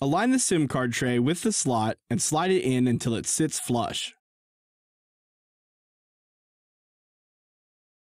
Align the SIM card tray with the slot and slide it in until it sits flush.